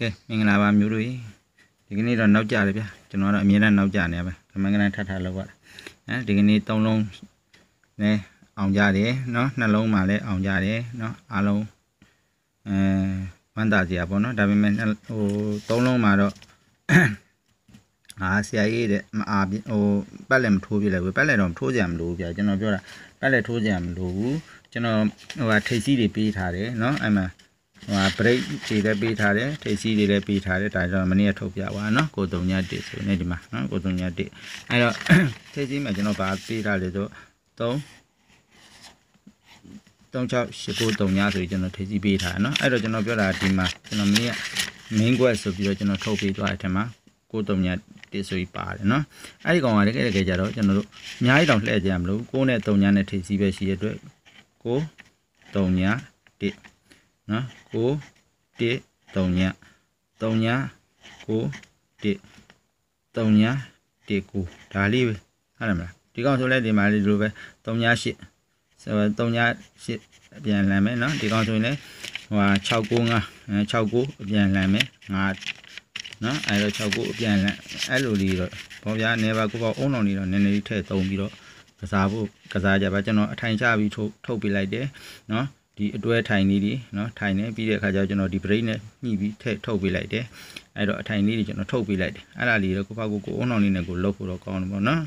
ကဲမင်္ဂလာပါမျိုးတို့ဒီကနေ့တော့နောက်ကြတယ်ဗျာကျွန်တော်ကတော့အမြဲတမ်းနောက်ကြနေပါခမန်းကနန်းထထလောက်ရတာအဲဒီကနေ့သုံးလုံးနဲ့အောင်ကြတယ်เนาะနှလုံးမှာလည်းအောင်ကြတယ်เนาะအားလုံးအဲဝမ်းသာစရာပေါ့เนาะဒါပေမဲ့ဟိုသုံးလုံးမှာတော့အာဆရာကြီးတဲ့မအားဟိုပတ်လည်းမထိုးပြလိုက်ဘူးပတ်လည်းတော့ထိုးကြမလို့ဗျာကျွန်တော်ပြောတာပတ်လည်းထိုးကြမလို့ဘူးကျွန်တော်ဟိုဟာထိတ်စီးတွေပေးထားတယ်เนาะအဲ့မှာ ဟိုဟာ break တွေလည်းပေးထားတယ်ထိတ်စီးတွေလည်းပေးထားတယ်ဒါကြောင့်မနေ့ကထုတ်ပြပါနော်ကိုတုံည1ဆိုနေဒီမှာနော်ကိုတုံည1အဲ့တော့ထိတ်စီးမှာကျွန်တော်ဗာပေးထားလေဆို3 3689ညဆိုပြီးကျွန်တော်ထိတ်စီးပေးထားတယ်နော်အဲ့တော့ကျွန်တော်ပြောတာဒီမှာကျွန်တော်မနေ့က main quest ဆိုပြီးတော့ကျွန်တော်ထုတ်ပေးသွားတဲ့အထက်မှာကိုတုံည1ဆိုပြီးပါတယ်နော်အဲ့ဒီကောင်ကတကယ်တကယ်ကြတော့ကျွန်တော်တို့အများကြီးတောင်လှည့်ကြရမလို့ကိုနဲ့3ညနဲ့ထိတ်စီးပဲရှိရတဲ့အတွက်ကို3ည1 နော်ကို1 3ည3ညကို1 3ည1ကိုဒါလေးပဲဟုတ်တယ်မလားဒီကောင်ဆိုလဲဒီမှာလေးလိုပဲ3ည8ဆို3ည8အပြန်လှန်မယ်နော်ဒီကောင်ဆိုရင်လည်းဟိုဟာ695 69အပြန်လှန်မယ်5နော်အဲတော့69အပြန်လှန်အဲ့လိုလေးတော့ဘောဗျာနေပါကိုပေါ့အုံတော်နေတော့နည်းနည်းလေးထည့်သုံးပြီးတော့ကစားဖို့ကစားကြပါကျွန်တော်အထိုင်ချပြီးထုတ်ထုတ်ပေးလိုက်တယ်နော် ဒီအတွဲထိုင်လေးတွေเนาะထိုင်နေပြီးတဲ့အခါကျတော့ကျွန်တော်ဒီ break နဲ့ညှိပြီးထည့်ထုတ်ပေးလိုက်တယ်အဲ့တော့အထိုင်လေးတွေကျွန်တော်ထုတ်ပေးလိုက်တယ်အဲ့ဒါလေးတော့ကိုပေါ့ကိုကိုအုံအောင်လေးနဲ့ကိုလုတ်ဖို့တော့ကောင်းတယ်ပေါ့နော်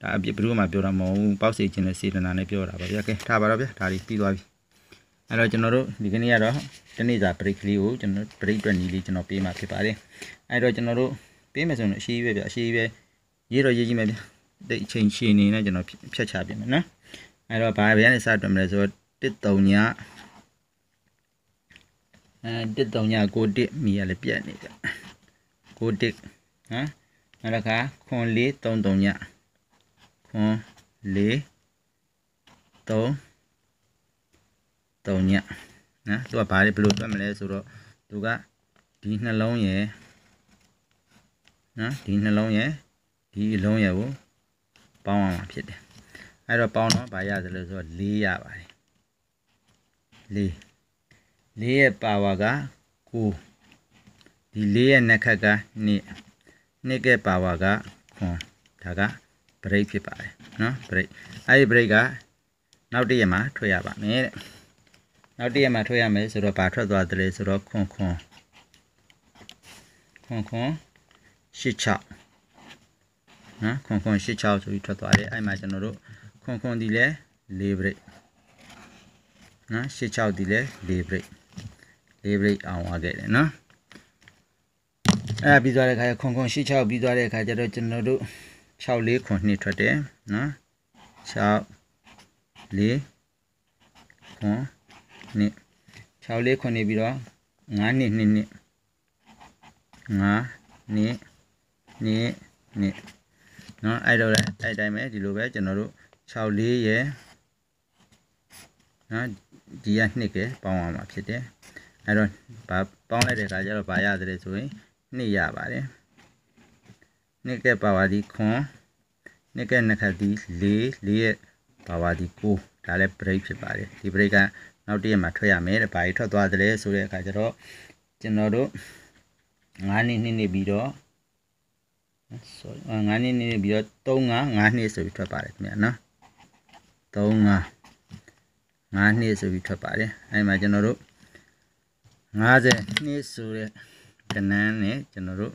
ဒါအပြစ်ဘယ်သူမှပြောတာမဟုတ်ဘူးပေါက်စီခြင်းနဲ့စေတနာနဲ့ပြောတာပါဗျာကဲထားပါတော့ဗျာဒါလေးပြီးသွားပြီအဲ့တော့ကျွန်တော်တို့ဒီကနေ့ကတော့တနေ့စာ break လေးကိုကျွန်တော် break အတွက်နီးလေးကျွန်တော်ပေးမှာဖြစ်ပါတယ်အဲ့တော့ကျွန်တော်တို့ပေးမယ်ဆိုရင်အရှိကြီးပဲဗျာအရှိကြီးပဲရေးတော့ရေးကြည့်မယ်ဗျာတိတ်အချိန်ရှည်နေနဲ့ကျွန်တော်ဖြတ်ချပြမယ်နော်အဲ့တော့ဘာဘယ်ကနေစတွက်မလဲဆိုတော့1 3ည အဲတစ်တုံညာကိုတစ်မိရလည်းပြတ်နေကြကိုတစ်ဟမ်နောက်တစ်ခါခွန်လေး3တုံညာခွန်လေး3တုံညာနော်သူကဘာလဲဘယ်လိုတွက်မလဲဆိုတော့သူကဒီနှလုံးရယ်နော်ဒီနှလုံးရယ်ဒီအလုံးရယ်ကိုပေါင်းအောင်ဖြစ်တယ်အဲ့တော့ပေါင်းတော့ဗာရသလဲဆိုတော့၄ရပါတယ်၄ ၄ရဲ့ပါဝါက9ဒီ၄ရဲ့နှက်ခတ်က2နှစ်ကပါဝါကခွန်ဒါက break ဖြစ်ပါတယ်နော် break အဲဒီ break ကနောက်တစ်ရက်မှာထွက်ရပါမယ်တဲ့နောက်တစ်ရက်မှာထွက်ရမယ်ဆိုတော့ဘာထွက်သွားတယ်လဲဆိုတော့ခွန်ခွန်ခွန်ခွန်86နော်ခွန်ခွန်86ဆိုပြီးထွက်သွားတယ်အဲ့မှာကျွန်တော်တို့ခွန်ခွန်ဒီလဲ4 break နော်86ဒီလဲ4 break လေးဘရိတ်အောင်သွားခဲ့တယ်နော်အဲ့ဒါပြီးသွားတဲ့ခါခွန်ခွန်ရှစ်6ပြီးသွားတဲ့ခါကျတော့ကျွန်တော်တို့6လေးခွန်နှစ်ထွက်တယ်နော်6လေးခွန်နှစ်6လေးခွန်နေပြီးတော့9နှစ်နှစ်နှစ်9နှစ်နှစ်နှစ်နော်အဲ့တော့လည်းအဲ့တိုင်းပဲဒီလိုပဲကျွန်တော်တို့6လေးရယ်နော်ဒီကနှစ်ကပေါင်းအောင်မှာဖြစ်တယ် အဲ့တော့ဘာပေါင်းလိုက်တဲ့အခါကျတော့ဘာရတယ်ဆိုရင်နှစ်ရပါတယ်နှစ်ကပါဝါဒီခွန်နှစ်ကနှစ်ခတ်ဒီ၄၄ရဲ့ပါဝါဒီ9ဒါလည်း break ဖြစ်ပါတယ်ဒီ break ကနောက်တစ်ရက်မှာထွက်ရမယ်တဲ့ဘာကြီးထွက်သွားတယ်ဆိုတဲ့အခါကျတော့ကျွန်တော်တို့9နှစ်နှစ်နှစ်ပြီးတော့ sorry 9နှစ်နှစ်ပြီးတော့3 5 5နှစ်ဆိုပြီးထွက်ပါတယ်ခင်ဗျာနော်3 5 5နှစ်ဆိုပြီးထွက်ပါတယ်အဲဒီမှာကျွန်တော်တို့ 50နှစ်ဆိုတဲ့ကနန်းနဲ့ကျွန်တော်တို့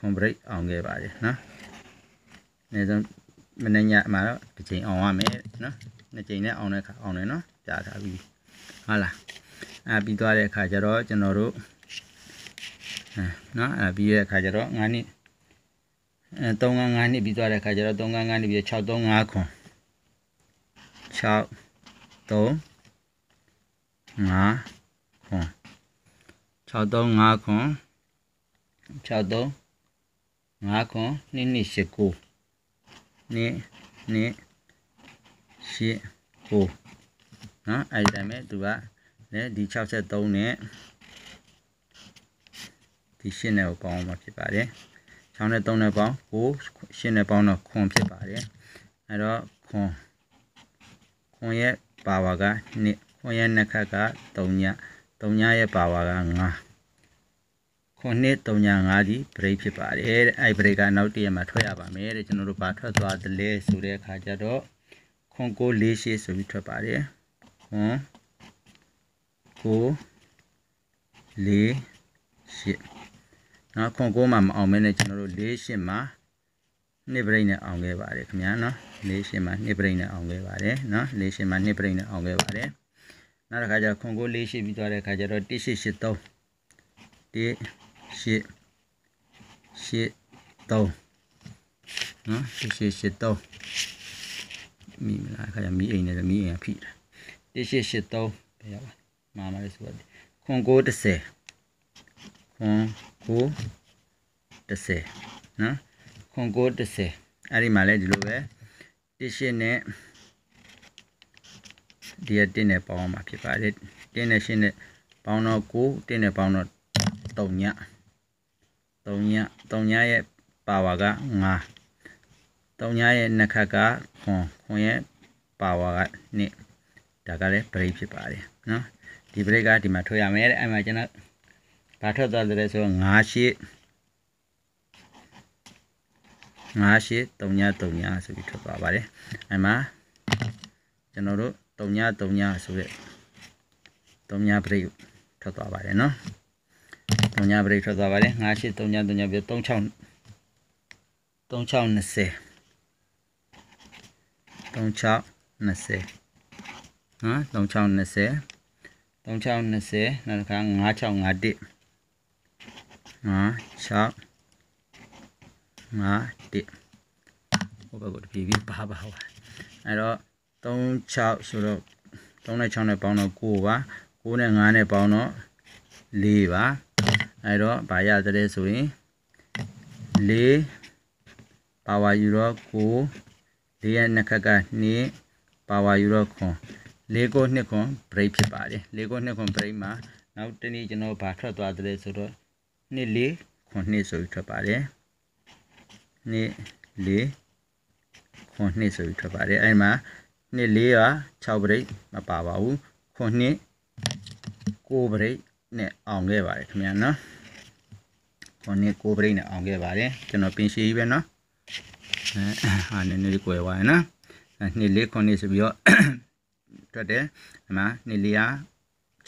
complete အောင်ခဲ့ပါတယ်နော်။အဲဆုံးမနေ့ညမှာတော့တစ်ချိန်အောင်ရမယ်နော်။နှစ်ချိန်နဲ့အောင်တဲ့ခါအောင်တယ်နော်။ကြားထားပြီ။ဟုတ်လား။အဲပြီးသွားတဲ့အခါကျတော့ကျွန်တော်တို့အဲနော်အဲပြီးတဲ့အခါကျတော့9နှစ်အဲ3 5နှစ်ပြီးသွားတဲ့အခါကျတော့3 5 5နှစ်ပြီး6 3 5ခွန်6 3 5ခွန် 635ခွန်63 5ခွန်2နှစ်8ကိုနှစ်နှစ်8ကိုနော်အဲ့ဒီတိုင်းပဲသူကလည်းဒီ63နဲ့ဒီ8နဲ့ကိုပေါင်းမှာဖြစ်ပါတယ်6နဲ့3နဲ့ပေါင်း9 8နဲ့ပေါင်းတော့ခွန်ဖြစ်ပါတယ်အဲ့တော့ခွန်ခွန်ရဲ့ပါဝါက2ခွန်ရဲ့နှစ်ခတ်က3ည 3ညရဲ့ပါဝါက9ခုနှစ်305ဒီ break ဖြစ်ပါတယ်တဲ့အဲ့ break ကနောက်တည့်ရမှာထွက်ရပါမယ်တဲ့ကျွန်တော်တို့ဘာထွက်သွားသလဲဆိုတဲ့အခါကျတော့ခွန်ကို၄ရှေ့ဆိုပြီးထွက်ပါတယ်ခွန်ကို၄ရှေ့နော်ခွန်ကိုမှမအောင်မဲနဲ့ကျွန်တော်တို့၄ရှေ့မှာနှစ်ပရိတ်နဲ့အောင်ခဲ့ပါတယ်ခင်ဗျာနော်၄ရှေ့မှာနှစ်ပရိတ်နဲ့အောင်ခဲ့ပါတယ်နော်၄ရှေ့မှာနှစ်ပရိတ်နဲ့အောင်ခဲ့ပါတယ် နောက်တစ်ခါကျခွန်ကို၄ရှေ့ပြီးသွားတဲ့အခါကျတော့၁ရှေ့ရှေ့3 1ရှစ်ရှစ်3နော်ရှစ်ရှစ်ရှစ်3မိမလားခါကျမိအိမ်နဲ့မိအိမ်ကဖိတာ1ရှစ်ရှစ်3ဘယ်ရောက်ပါမာမလေးဆိုတော့ခွန်ကို30ခွန်ကို30နော်ခွန်ကို30အဲ့ဒီမှာလဲဒီလိုပဲ1ရှစ်နဲ့ ဒီရ1နဲ့ပေါင်းမှာဖြစ်ပါတယ်1နဲ့ရှစ်နဲ့ပေါင်းတော့9 1နဲ့ပေါင်းတော့3ည3ည3ညရဲ့ပါဝါက9 3ညရဲ့နှစ်ခတ်ကခွန်ခွန်ရဲ့ပါဝါက2ဒါကလည်း break ဖြစ်ပါတယ်နော်ဒီ break ကဒီမှာထွက်ရမယ်တဲ့အဲ့မှာကျွန်တော်ဘာထွက်သွားတယ်လဲဆိုတော့9ရှစ်9ရှစ်3ည3ညဆိုပြီးထွက်သွားပါတယ်အဲ့မှာကျွန်တော်တို့ 3ည3ညဆိုတဲ့3ည break ထွက်သွားပါတယ်နော်3ည break ထွက်သွားပါတယ်9ရှစ်3ည3ညပြ36 3620 3620နော်3620 3620နောက်တစ်ခါ9651 56 51ဟိုဘက်ကိုတပြေးပြေးပါပါဟောအဲ့တော့ 36ဆိုတော့3နဲ့6နဲ့ပေါင်းတော့9ပါ9နဲ့5နဲ့ပေါင်းတော့4ပါအဲ့တော့ဗာရတဲ့ဆိုရင်4ပါဝါယူတော့9၄ရဲ့နှစ်ခက်က2ပါဝါယူတော့ခွန်၄ကို2ခွန် break ဖြစ်ပါတယ်၄ကို2ခွန် break မှာနောက်တနေ့ကျွန်တော်ဗာထွက်သွားတယ်ဆိုတော့2 4ခွန်2ဆိုပြီးထွက်ပါတယ်2 4ခွန်2ဆိုပြီးထွက်ပါတယ်အဲ့မှာ 2 4က6 break မပါပါဘူးခွန်2 9 break နဲ့အောင်ခဲ့ပါတယ်ခင်ဗျာနော်ခွန်နှစ်9 break နဲ့အောင်ခဲ့ပါတယ်ကျွန်တော်ပင်ရှည်ကြီးပဲနော်အဲဟာနည်းနည်းလေး꿰သွားရနော်နှစ်လေးခွန်နှစ်ဆိုပြီးတော့ထွက်တယ်ဒီမှာနှစ်လေးက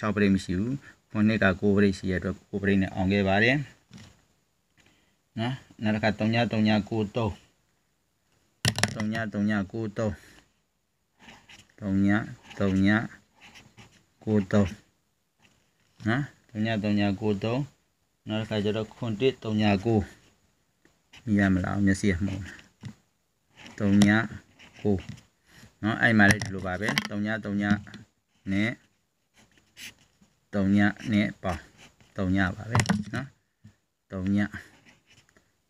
6 break မရှိဘူးခွန်နှစ်က9 break ရှိရအတွက်9 break နဲ့အောင်ခဲ့ပါတယ်နော်နောက်တစ်ခါ3ည3ည9 3 3ည3ည9 3 3ည3ည9 3နော်3ည3ည9 3နောက်တစ်ခါကျတော့ခွန်1 3ည9မြင်ရမလားမျက်စိအမှုံ3ည9နော်အဲ့မှာလည်းဒီလိုပါပဲ3ည3ညနဲ့3ညနဲ့ပေါင်း3ညပါပဲနော်3ည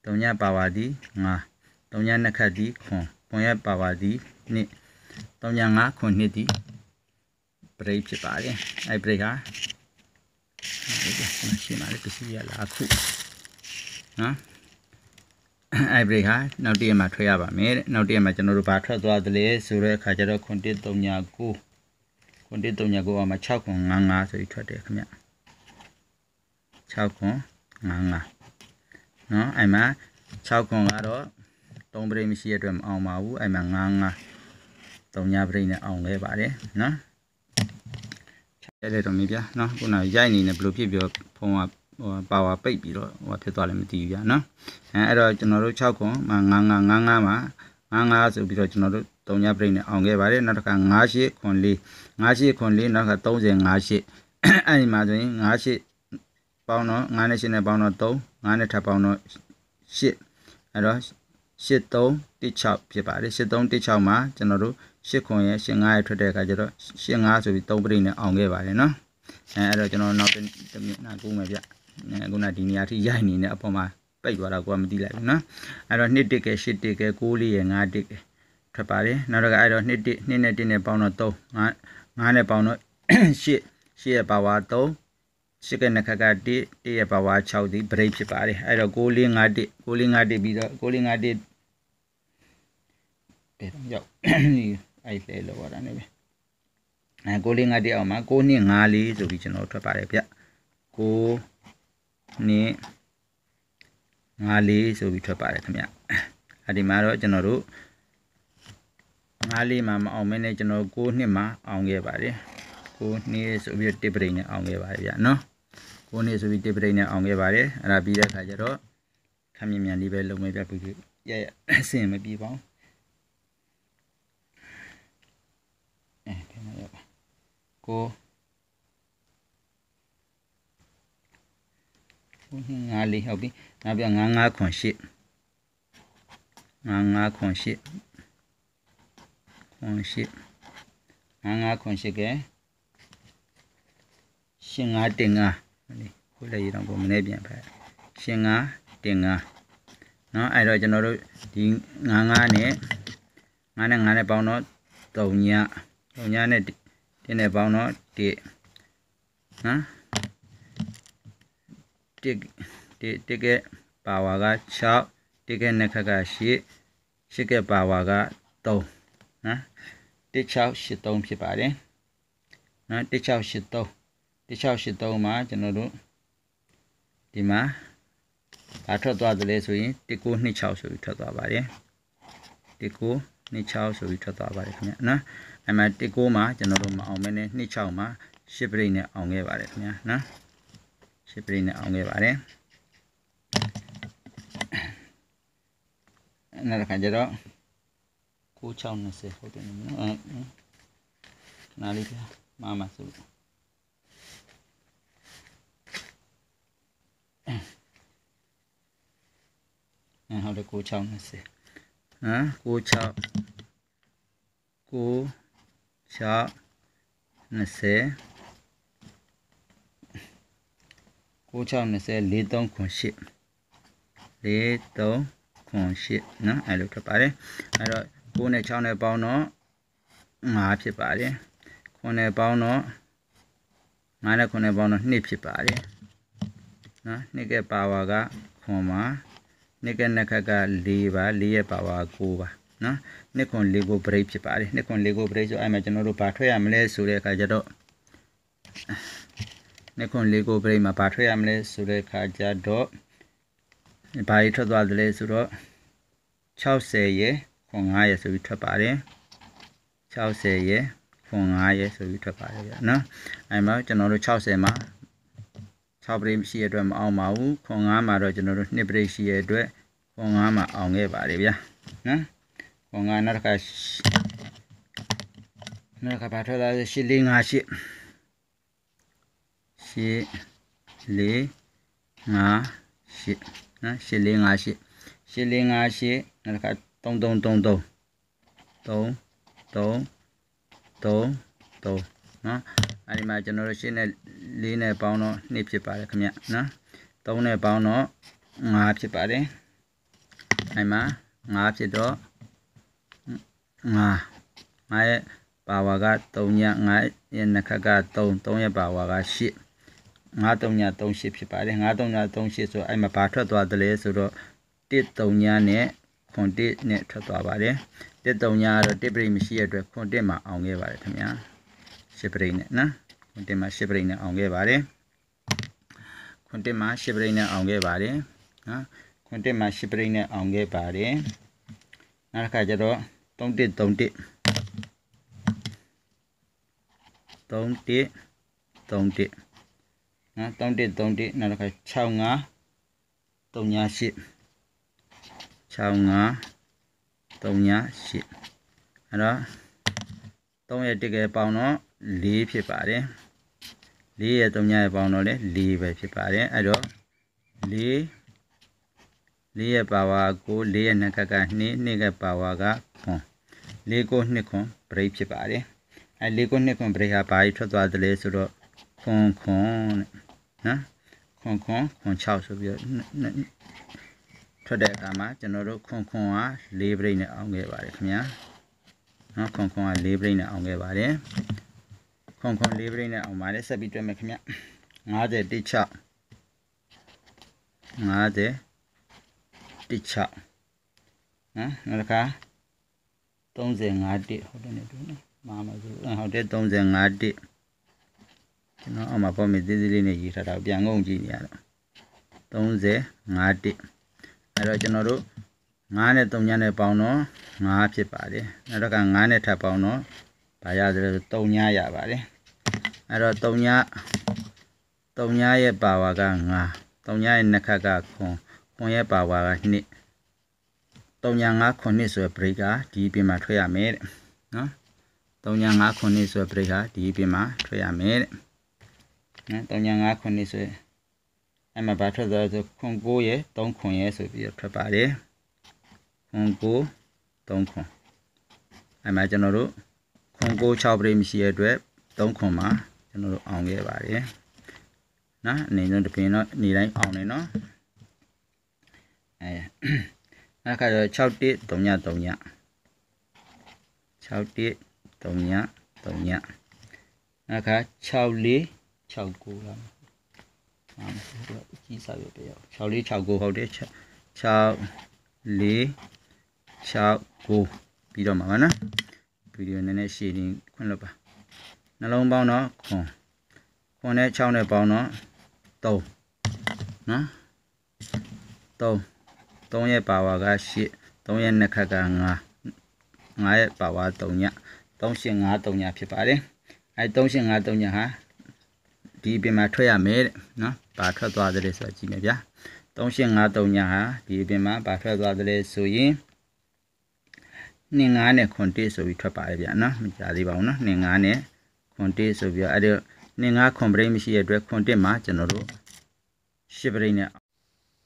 3ညပါဝါဒီ9 3ညနှစ်ခတ်ဒီခွန်ခွန်ရပါဝါဒီ2 3ည9ခွန်2ဒီ break ဖြစ်ပါတယ်အဲ့ break ဟာရှင်းပါလေပစ္စည်းရလာခုနော်အဲ့ break ဟာနောက်တည့်မှာထွက်ရပါမယ်တဲ့နောက်တည့်မှာကျွန်တော်တို့ဘာထွက်သွားသလဲဆိုတဲ့အခါကျတော့ခွန်1 3ည9ခွန်1 3ည9အောင်မှာ6ခွန်55ဆိုပြီးထွက်တယ်ခင်ဗျ6ခွန်55နော်အဲ့မှာ6ခွန်ကတော့3 break မရှိတဲ့အတွက်မအောင်ပါဘူးအဲ့မှာ55 3ည break နဲ့အောင်လဲပါတယ်နော်တဲ့တော့မင်းဗျာနော်ခုနရိုက်နေနေဘယ်လိုဖြစ်ပြီးဖုံးကဟိုပါဝါပိတ်ပြီးတော့ဟိုဖြစ်သွားလည်းမသိဘူးဗျာနော်အဲအဲ့တော့ကျွန်တော်တို့6ခွန်မှာ9999မှာ99ဆိုပြီးတော့ကျွန်တော်တို့3ညပြိတ်နဲ့အောင်ခဲ့ပါတယ်နောက်တစ်ခါ98ခွန်4 98ခွန်4နောက်တစ်ခါ3058အဲ့ဒီမှာဆိုရင်98ပေါင်းတော့9နဲ့8နဲ့ပေါင်းတော့3 9နဲ့ထပ်ပေါင်းတော့8အဲ့တော့8316ဖြစ်ပါတယ်8316မှာကျွန်တော်တို့ 8ခွန်ရဲ့8 5ရဲ့ထွက်တဲ့အခါကျတော့8 5ဆိုပြီး3ပြိနဲ့အောင်ခဲ့ပါတယ်နော်အဲအဲ့တော့ကျွန်တော်နောက်တစ်မျက်နှာကူးမယ်ဗျအဲခုနဒီနေရာထိရိုက်နေတဲ့အပေါ်မှာပိတ်သွားတာကိုကမသိလိုက်ဘူးနော်အဲ့တော့2တစ်ကဲ8တစ်ကဲ6လေးရဲ့5တစ်ကဲထွက်ပါတယ်နောက်တော့အဲ့တော့2တစ်2နဲ့1နဲ့ပေါင်းတော့3 5 5နဲ့ပေါင်းတော့8 8ရဲ့ပါဝါ3ရှစ်ကနခက်က1 1ရဲ့ပါဝါ6ဒီ break ဖြစ်ပါတယ်အဲ့တော့6 4 5 1 6 4 5 1ပြီးတော့6 4 5 1တဲ့ရောက် အဲ့လဲလောရတာနေပဲအဲ6 4 5 1အောင်မှာ6နှစ်5 4ဆိုပြီးကျွန်တော်ထွက်ပါတယ်ဗျ6နှစ်5 5လေးဆိုပြီးထွက်ပါတယ်ခင်ဗျအဒီမှာတော့ကျွန်တော်တို့5လေးမှာမအောင်မဲနဲ့ကျွန်တော်6နှစ်မှာအောင်ခဲ့ပါတယ်6နှစ်ဆိုပြီးတစ်ပရိတ်နဲ့အောင်ခဲ့ပါတယ်ဗျနော်6နှစ်ဆိုပြီးတစ်ပရိတ်နဲ့အောင်ခဲ့ပါတယ်အဲ့ဒါပြီးတဲ့အခါကျတော့ခမ်းမြင်မြန်လေးပဲလုံမဲပြပြီးရရအစင်မပြီးပါဘူးအဲဒီမှာရပါ ကိုငါလေးဟုတ်ပြီနောက်ပြ9 9ခွန်8 9 9ခွန်8ခွန်8 9 9ခွန်8ကဲရှင်9 1 9လေးခုလည်းရအောင်ပုံမနေပြန်ဖက်ရှင်9 1 9နော်အဲ့တော့ကျွန်တော်တို့ဒီ9 9နဲ့9နဲ့9နဲ့ပေါင်းတော့3ည3ညနဲ့ တင်းနဲ့ပေါင်းတော့1နော်တစ်တစ်တစ်ကပါဝါက6တစ်ကနှစ်ခက်က8ရှစ်ကပါဝါက3နော်1683ဖြစ်ပါတယ်နော်1683 1683မှာကျွန်တော်တို့ဒီမှာဘာထွက်သွားသလဲဆိုရင်1926ဆိုပြီးထွက်သွားပါတယ်1926ဆိုပြီးထွက်သွားပါတယ်ခင်ဗျာနော် အဲ့မှာ19မှာကျွန်တော်တို့မအောင်မဲနဲ့26မှာ10ပြိတ်နဲ့အောင်ခဲ့ပါတယ်ခင်ဗျာနော်ရှစ်ပရိနဲ့အောင်ခဲ့ပါတယ်နောက်တစ်ခါကျတော့9620ဟုတ်တယ်နော်အဲနားလေးပြမမဆိုအဲဟုတ်တယ်9620ဟမ်96 ခြား20 9620 43ခွန်8 43ခွန်8နော်အဲ့လိုထွက်ပါတယ်အဲ့တော့9နဲ့6နဲ့ပေါင်းတော့5ဖြစ်ပါတယ်9နဲ့ပေါင်းတော့9နဲ့9နဲ့ပေါင်းတော့2ဖြစ်ပါတယ်နော်2ကပါဝါကခွန်ပါ2ကနှစ်ခက်က4ပါ4ရဲ့ပါဝါ9ပါ နော်2ခွန်4ကို break ဖြစ်ပါတယ်2ခွန်4ကို break ဆိုအဲ့မှာကျွန်တော်တို့ဘာထွက်ရမလဲဆိုတဲ့အခါကျတော့နှစ်ခွန်လေးကိုပြိမှာဘာထွက်ရမလဲဆိုတဲ့ခါကျတော့ဘာကြီးထွက်သွားသလဲဆိုတော့60ရဲ့ခွန်9ရဲ့ဆိုပြီးထွက်ပါတယ်60ရဲ့ခွန်9ရဲ့ဆိုပြီးထွက်ပါတယ်ဗျာနော်အဲမှာကျွန်တော်တို့60မှာ6ပရိရှိရအတွက်မအောင်ပါဘူးခွန်9မှာတော့ကျွန်တော်တို့2ပရိရှိရအတွက်ခွန်9မှာအောင်ခဲ့ပါတယ်ဗျာနော် ခွန်9နောက်တစ်ခါနောက်တစ်ခါဘာထွက်လာလဲ8 4 5 8ရှစ်လေးငါရှစ်နော်ရှစ်လေးငါရှစ်ရှစ်လေးငါရှစ်နောက်တစ်ခါ3 3 3 3 3 3 3 3နော်အဲဒီမှာကျွန်တော်တို့ရှင်းနဲ့၄နဲ့ပေါင်းတော့2ဖြစ်ပါတယ်ခင်ဗျနော်3နဲ့ပေါင်းတော့5ဖြစ်ပါတယ်အဲဒီမှာ5ဖြစ်တော့ 5 5ရဲ့ပါဝါက3ည5ရဲ့နှစ်ခက်က3 3ရဲ့ပါဝါက8 9338ဖြစ်ပါတယ်9338ဆိုအဲ့မှာဘာထွက်သွားတယ်လဲဆိုတော့13နဲ့ခွန်1နဲ့ထွက်သွားပါတယ်13ကတော့1ပရိမရှိရတဲ့အတွက်ခွန်1မှာအောင်ခဲ့ပါတယ်ခင်ဗျာ10ပရိနဲ့နော်ခွန်1မှာ10ပရိနဲ့အောင်ခဲ့ပါတယ်ခွန်1မှာ10ပရိနဲ့အောင်ခဲ့ပါတယ်နော်ခွန်1မှာ10ပရိနဲ့အောင်ခဲ့ပါတယ်နောက်တစ်ခါကျတော့ 3131 31 31နော်3131နောက်တစ်ခါ65 38 65 38အဲ့တော့3ရဲ့တကယ်ပေါင်းတော့4ဖြစ်ပါတယ်4ရဲ့3ရဲ့ပေါင်းတော့လည်း4ပဲဖြစ်ပါတယ်အဲ့တော့4 4ရဲ့ပါဝါကို4ရဲ့နှစ်ကက2 2ရဲ့ပါဝါကခွန်4ကို2ခွန် break ဖြစ်ပါတယ်အဲ4ကို2ခွန် break ဟာဘာကြီးထွက်သွားတယ်လဲဆိုတော့ခွန်ခွန်တဲ့နော်ခွန်ခွန်ခွန်6ဆိုပြီးတော့ထွက်တဲ့အခါမှာကျွန်တော်တို့ခွန်ခွန်က၄ပြိတ်နဲ့အောင်ခဲ့ပါတယ်ခင်ဗျာနော်ခွန်ခွန်က၄ပြိတ်နဲ့အောင်ခဲ့ပါတယ်ခွန်ခွန်၄ပြိတ်နဲ့အောင်ပါတယ်ဆက်ပြီးတွေ့မယ်ခင်ဗျာ50တိ6 50 16နော်နောက်တစ်ခါ35တိဟုတ်တယ်နော်မာမဆိုဟုတ်တယ်35တိကျွန်တော်အမှပေါ့မေးသေးသေးလေးနဲ့ရေးထားတာပြန်ကုန်ကြည့်နေရတော့35တိအဲ့တော့ကျွန်တော်တို့9နဲ့3ညနဲ့ပေါင်းတော့9ဖြစ်ပါတယ်နောက်တစ်ခါ9နဲ့ထပ်ပေါင်းတော့ဘာရသလဲဆို3ညရပါတယ်အဲ့တော့3ည3ညရဲ့ပါဝါက9 3ညရဲ့နှစ်ခါက9 ပွန်ရဲ့ပါဝါက2 3.5ခုနှစ်ဆိုရ break ကဒီပြင်မှာထွက်ရမယ်တဲ့နော်3.5ခုနှစ်ဆိုရ break ကဒီပြင်မှာထွက်ရမယ်တဲ့နော်3.5ခုနှစ်ဆိုရအဲ့မှာဘာထွက်သွားလဲဆိုခွန်9ရဲ့3ခွန်ရဲ့ဆိုပြီးတော့ထွက်ပါတယ်ခွန်9 3ခွန်အဲ့မှာကျွန်တော်တို့ခွန်9 6 break မရှိတဲ့အတွက်3ခွန်မှာကျွန်တော်တို့အောင်ခဲ့ပါတယ်နော်အနေနဲ့တပင်တော့နေတိုင်းအောင်နေနော် အဲနောက်ခါတော့6တိ3ည3ည6တိ3ည3ညနောက်ခါ6လေး6ကိုလားအာတော့ကြီးစားရပြရ6လေး6ကိုဟုတ်တယ်6 4 6ကိုပြီးတော့မှာပါနော်ဗီဒီယိုနည်းနည်းရှည်နေခွင့်လို့ပါနှလုံးပေါင်းတော့ခွန်ခွန်နဲ့6နဲ့ပေါင်းတော့3နော်3 3ရဲ့ပါဝါက8 3ရဲ့နှစ်ခက်က9 9ရဲ့ပါဝါ3ည3853ညဖြစ်ပါတယ်အဲ3853ညဟာဒီအပြင်မှာထွက်ရမယ်တဲ့နော်ဘာထွက်သွားသလဲဆိုတာကြည့်မယ်ဗျာ3853ညဟာဒီအပြင်မှာဘာထွက်သွားသလဲဆိုရင်နှင်း9နဲ့ခွန်1ဆိုပြီးထွက်ပါတယ်ဗျာနော်မကြသေးပါဘူးနော်နှင်း9နဲ့ခွန်1ဆိုပြီးတော့အဲ့ဒီနှင်း9ခွန်ပရိမရှိတဲ့အတွက်ခွန်1မှာကျွန်တော်တို့10ပရိနဲ့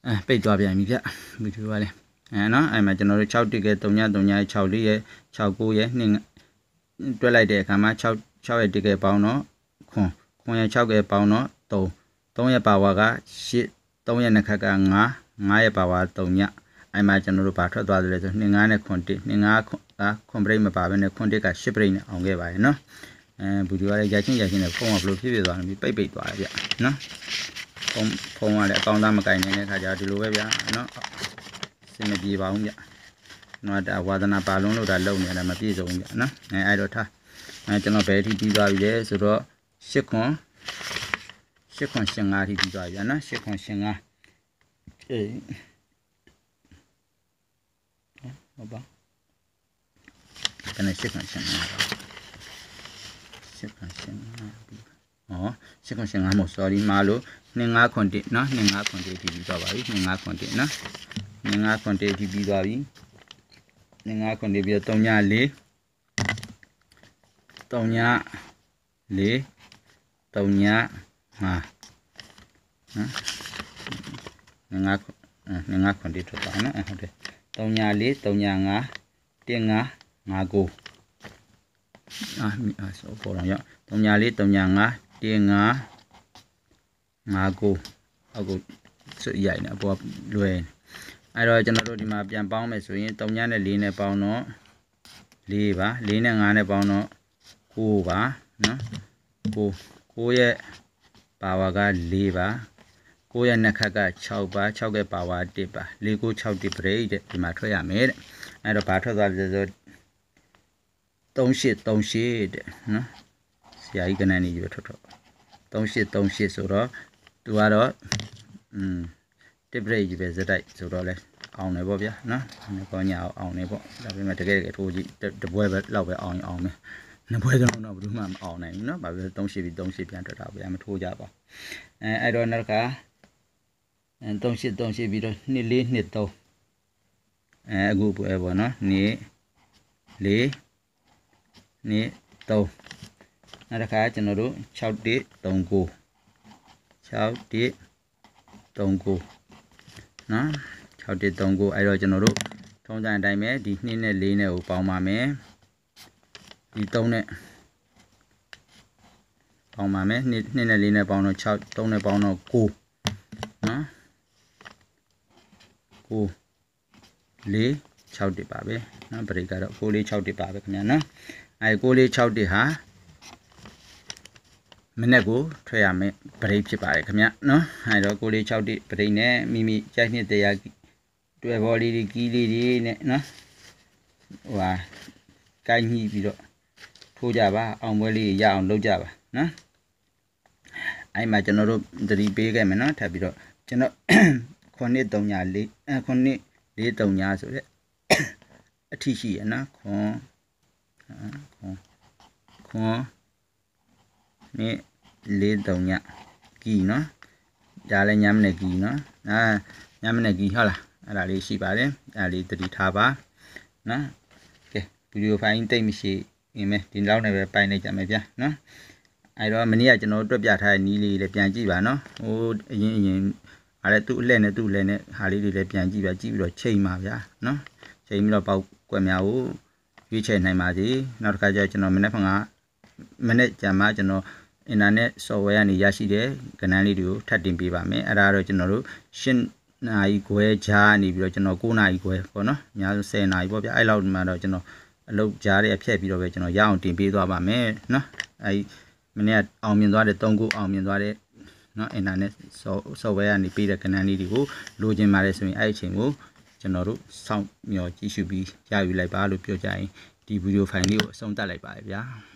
အဲပိတ်သွားပြန်ပြီဗျဗီဒီယိုကလည်းအဲနော်အဲ့မှာကျွန်တော်တို့6တိကဲ3ည3ည6လေးရဲ့6 9ရဲ့2တွက်လိုက်တဲ့အခါမှာ6 6ရဲ့တိကဲပေါင်းတော့ခွန်ခွန်ရဲ့6ရဲ့ပေါင်းတော့3 3ရဲ့ပါဝါက8 3ရဲ့နှစ်ခက်က9 9ရဲ့ပါဝါ3ညအဲ့မှာကျွန်တော်တို့ဘာထွက်သွားတယ်လဲဆို2 9နဲ့ခွန်1 2 9ကခွန်ပရိတ်မပါဘဲနဲ့ခွန်1က10ပရိတ်နဲ့အောင်ခဲ့ပါရဲ့နော်အဲဗီဒီယိုကလည်းရချင်းရချင်းနဲ့ဖုန်းကဘလို့ဖြစ်ဖြစ်သွားတယ်ပိတ်ပိတ်သွားတယ်ဗျနော် ဖုန်းဖုန်းကလည်းအကောင့်သားမကင်နေတဲ့ခါကျတော့ဒီလိုပဲဗျာနော်စင်မပြေပါဘူးဗျနော်ဒါဝါသနာပါလုံးလို့ဒါလုံနေတယ်မပြည့်စုံဘူးဗျနော်အဲအဲ့တော့ထားအဲကျွန်တော်ဘယ်အထိပြီးသွားပြီလဲဆိုတော့ရှစ်ခွန်ရှစ်ခွန်ရှင်၅အထိပြီးသွားပြီဗျနော်ရှစ်ခွန်ရှင်၅အေးဟုတ်ပါကနေရှစ်ခွန်ရှင်၅ပါရှစ်ခွန်ရှင်၅ပြီး ဩရှစ်ခွန်ရှင်၅မို့ sorry မာလို့25ခွန်1နော်25ခွန်1ဒီပြီးသွားပါပြီ25ခွန်1နော်25ခွန်1ဒီပြီးသွားပြီ25ခွန်1ပြီးတော့3ည4 3ည4 3ည5နော်25ခွန်25ခွန်1ထွက်သွားနော်ဟုတ်တယ်3ည4 3ည5 1 5 5 9အာမီအဆောပေါ်တော့ရ3ည4 3ည5 1 5 5ကိုအောက်ကိုစွရိုက်နေအပေါ်လွယ်အဲ့တော့ကျွန်တော်တို့ဒီမှာပြန်ပေါင်းမယ်ဆိုရင်3ညနဲ့4နဲ့ပေါင်းတော့4ပါ4နဲ့5နဲ့ပေါင်းတော့9ပါနော်9 9ရဲ့ပါဝါက4ပါ9ရဲ့နှစ်ခတ်က6ပါ6ရဲ့ပါဝါ1ပါ4 9 6 1ပရိတ်တဲ့ဒီမှာထွက်ရမယ်တဲ့အဲ့တော့ဘာထွက်သွားလဲဆို38 38တဲ့နော် ဆရာကြီးကနန်းနေပြီထွက်ထွက်38 38ဆိုတော့သူကတော့อืมတစ်ပရိတ်ကြီးပဲဇက်တိုက်ဆိုတော့လဲအောင်တယ်ပေါ့ဗျာနော်ငကောညာအောင်တယ်ပေါ့ဒါပေမဲ့တကယ်တကယ်ထိုးကြည့်တပွဲပဲလောက်ပဲအောင်ရင်အောင်မယ်နှစ်ပွဲတော့တော့ဘယ်သူမှမအောင်နိုင်ဘူးနော်ဘာဖြစ်လဲ3ရှိပြီး3ရှိပြန်ထွက်တာဗျာမထိုးကြပါအဲအဲ့တော့နောက်ကအဲ3ရှိ3ရှိပြီးတော့2 4 2 3အဲအခုပွဲပေါ့နော်2 4 2 3 နောက်တစ်ခါကျွန်တော်တို့6 1 3 9 6 1 3 9နော်6 1 3 9အဲ့တော့ကျွန်တော်တို့ထုံးစံအတိုင်းပဲဒီ2နဲ့4နဲ့ကိုပေါင်းပါမယ်ဒီ3နဲ့ပေါင်းပါမယ်2 2နဲ့4နဲ့ပေါင်းတော့6 3နဲ့ပေါင်းတော့9နော်9 4 6တစ်ပါပဲနော်ပရိကတော့9 4 6တစ်ပါပဲခင်ဗျာနော်အဲ9 4 6တစ်ဟာ မနေ့ကိုထွက်ရမယ်ပရိတ်ဖြစ်ပါတယ်ခင်ဗျနော်အဲတော့ကိုလေး6တိပရိတ်နဲ့မိမိကြိုက်နှစ်တရားတွယ်ဘောလေးတွေကီးလေးတွေနဲ့နော်ဟိုဟာကိုင်းညှိပြီးတော့ထိုးကြပါအောင်ပွဲလေးရအောင်လုပ်ကြပါနော်အဲ့မှာကျွန်တော်တို့သတိပေးခဲ့မယ်နော်ထပ်ပြီးတော့ကျွန်တော်9334အဲ9439ဆိုတဲ့အထီရှိရနော်ခွန်ခွန်ခွန် နေ43ကီနော်ဒါလည်းညမနဲ့ကီနော်အာညမနဲ့ကီဟုတ်လားအဲ့ဒါလေးရှိပါတယ်အဲ့ဒါလေးတတိထားပါနော်ကဲဗီဒီယိုဖိုင်တိတ်မရှိအင်းမဲဒီလောက်နဲ့ပဲပိုင်လိုက်ကြမယ်ဗျာနော်အဲ့တော့မနေ့ကကျွန်တော်တွက်ပြထားတဲ့နီးလေးလည်းပြန်ကြည့်ပါနော်ဟိုအရင်အရင်အားလည်းသူ့အလှနဲ့သူ့အလှနဲ့ဟာလေးတွေလည်းပြန်ကြည့်ပါကြည့်ပြီးတော့ချိန်ပါဗျာနော်ချိန်ပြီးတော့ပေါက်ကွက်များကိုရွေးချယ်နိုင်ပါစေနောက်တစ်ခါကျကျွန်တော်မနေ့ကမနေ့ကြာမှကျွန်တော် အင်တာနက် software ကနေရရှိတဲ့ကဏ္ဍလေးတွေကိုထပ်တင်ပေးပါမယ်အဲ့ဒါကတော့ကျွန်တော်တို့ရှင်းနာရီခွဲဂျားနေပြီးတော့ကျွန်တော်9နာရီခွဲပေါ့နော်အများဆုံး10နာရီပေါ့ဗျအဲ့လောက်မှတော့ကျွန်တော်အလုပ်ကြားတွေအဖြတ်ပြီးတော့ပဲကျွန်တော်ရအောင်တင်ပေးသွားပါမယ်နော်အဲ့မနေ့ကအောင်မြင်သွားတဲ့3ခုအောင်မြင်သွားတဲ့နော်အင်တာနက် software ကနေပေးတဲ့ကဏ္ဍလေးတွေကိုလိုချင်ပါတယ်ဆိုရင်အဲ့အချိန်ကိုကျွန်တော်တို့စောင့်မျှော်ကြည့်ရှုပြီးရယူလိုက်ပါလို့ပြောကြရင်ဒီဗီဒီယိုဖိုင်လေးကိုအဆုံးသတ်လိုက်ပါရဗျာ